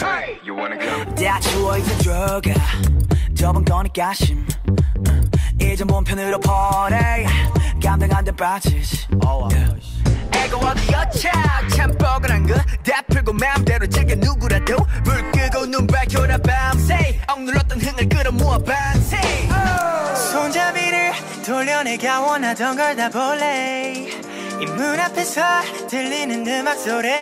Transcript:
Hey, you wanna go? 다 추워 이제 들어가 저번 거니까 심. 이제 몸편으로 퍼내 감당 안돼 빠지지. 애고 어디였자 참 뻐근한 거다 풀고 마음대로 즐겨 누구라도 불 끄고 눈 밝혀라 밤새. 억눌렀던 흥을 끌어모아 반세 손잡이를 돌려내가 원하던 걸 다 볼래. 이 문 앞에서 들리는 음악 소리